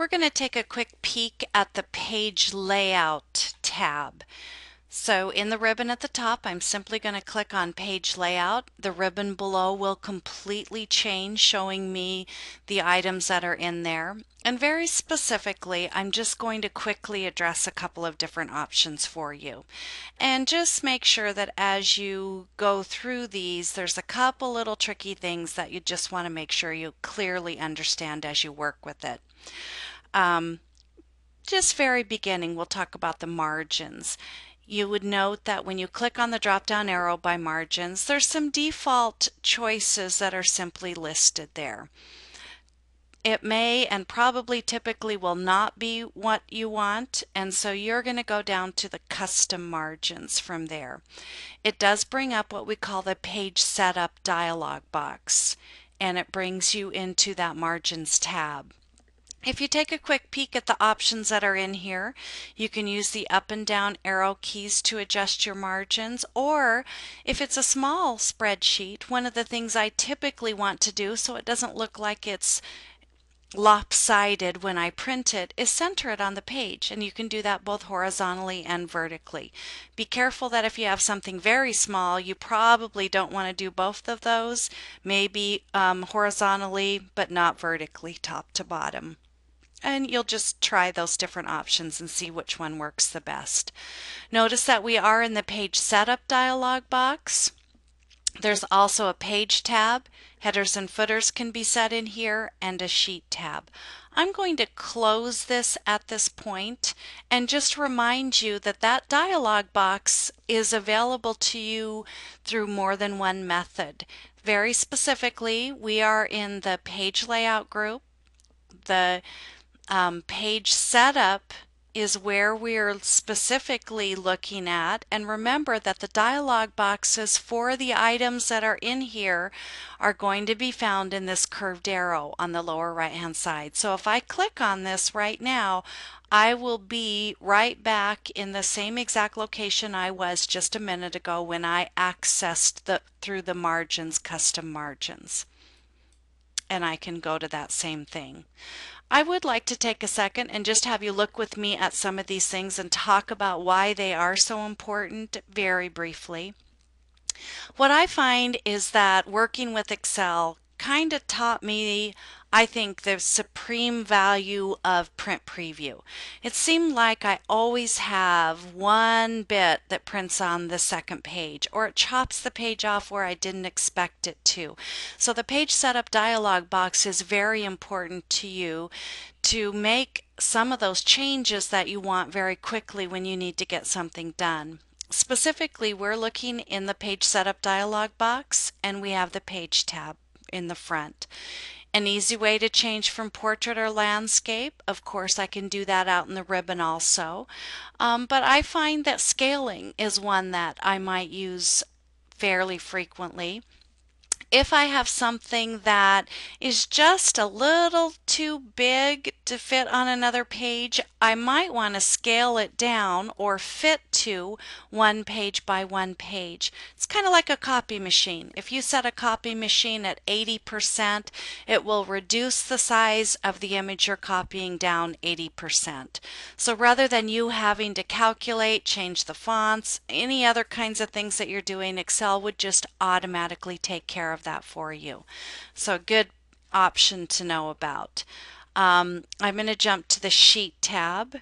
we're going to take a quick peek at the page layout tab. So in the ribbon at the top, I'm simply going to click on page layout. The ribbon below will completely change, showing me the items that are in there. And very specifically, I'm just going to quickly address a couple of different options for you. And just make sure that as you go through these, there's a couple little tricky things that you just want to make sure you clearly understand as you work with it. Um, just very beginning, we'll talk about the margins you would note that when you click on the drop down arrow by margins, there's some default choices that are simply listed there. It may and probably typically will not be what you want, and so you're going to go down to the custom margins from there. It does bring up what we call the page setup dialog box, and it brings you into that margins tab. If you take a quick peek at the options that are in here, you can use the up and down arrow keys to adjust your margins, or if it's a small spreadsheet, one of the things I typically want to do so it doesn't look like it's lopsided when I print it is center it on the page and you can do that both horizontally and vertically. Be careful that if you have something very small you probably don't want to do both of those maybe um, horizontally but not vertically top to bottom and you'll just try those different options and see which one works the best. Notice that we are in the page setup dialog box. There's also a page tab, headers and footers can be set in here, and a sheet tab. I'm going to close this at this point and just remind you that that dialog box is available to you through more than one method. Very specifically, we are in the page layout group. The um, page setup is where we're specifically looking at. And remember that the dialog boxes for the items that are in here are going to be found in this curved arrow on the lower right hand side. So if I click on this right now, I will be right back in the same exact location I was just a minute ago when I accessed the through the margins, custom margins. And I can go to that same thing. I would like to take a second and just have you look with me at some of these things and talk about why they are so important very briefly. What I find is that working with Excel kind of taught me I think the supreme value of print preview. It seemed like I always have one bit that prints on the second page or it chops the page off where I didn't expect it to. So the page setup dialog box is very important to you to make some of those changes that you want very quickly when you need to get something done. Specifically, we're looking in the page setup dialog box and we have the page tab in the front. An easy way to change from portrait or landscape, of course I can do that out in the ribbon also, um, but I find that scaling is one that I might use fairly frequently if I have something that is just a little too big to fit on another page, I might want to scale it down or fit to one page by one page. It's kind of like a copy machine. If you set a copy machine at 80%, it will reduce the size of the image you're copying down 80%. So rather than you having to calculate, change the fonts, any other kinds of things that you're doing, Excel would just automatically take care of that for you. So a good option to know about. Um, I'm going to jump to the Sheet tab.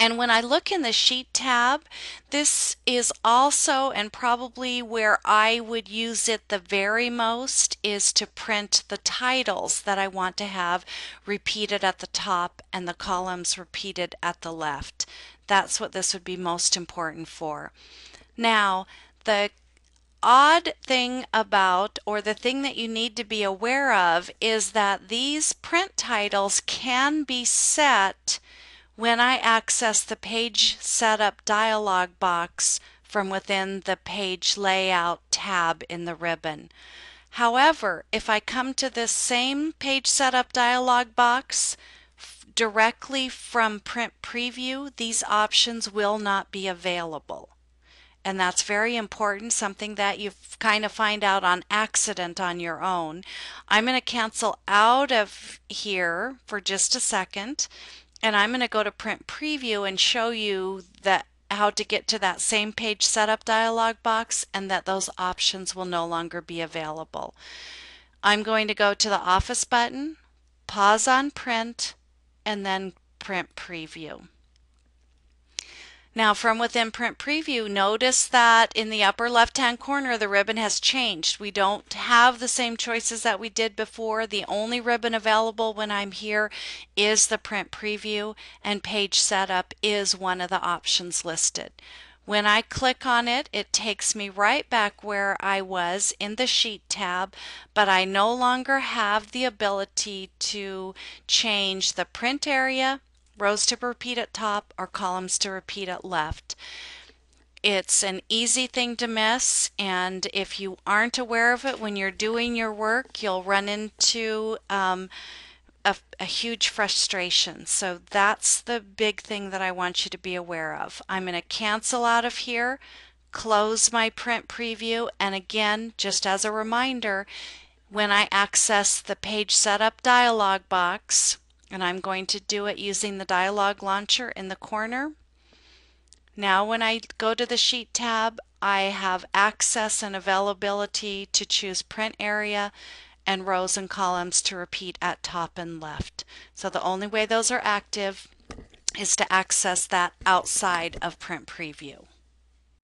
And when I look in the Sheet tab, this is also, and probably where I would use it the very most, is to print the titles that I want to have repeated at the top and the columns repeated at the left. That's what this would be most important for. Now, the odd thing about, or the thing that you need to be aware of, is that these print titles can be set when I access the page setup dialog box from within the page layout tab in the ribbon. However, if I come to this same page setup dialog box directly from print preview, these options will not be available. And that's very important, something that you kind of find out on accident on your own. I'm going to cancel out of here for just a second, and I'm going to go to print preview and show you that how to get to that same page setup dialog box and that those options will no longer be available. I'm going to go to the Office button, pause on print, and then print preview. Now from within print preview, notice that in the upper left hand corner the ribbon has changed. We don't have the same choices that we did before. The only ribbon available when I'm here is the print preview and page setup is one of the options listed. When I click on it, it takes me right back where I was in the Sheet tab, but I no longer have the ability to change the print area, rows to repeat at top, or columns to repeat at left. It's an easy thing to miss, and if you aren't aware of it when you're doing your work, you'll run into um, a, a, huge frustration. So that's the big thing that I want you to be aware of. I'm going to cancel out of here, close my print preview, and again, just as a reminder, when I access the page setup dialog box, and I'm going to do it using the dialog launcher in the corner. Now when I go to the Sheet tab, I have access and availability to choose print area and rows and columns to repeat at top and left. So the only way those are active is to access that outside of print preview.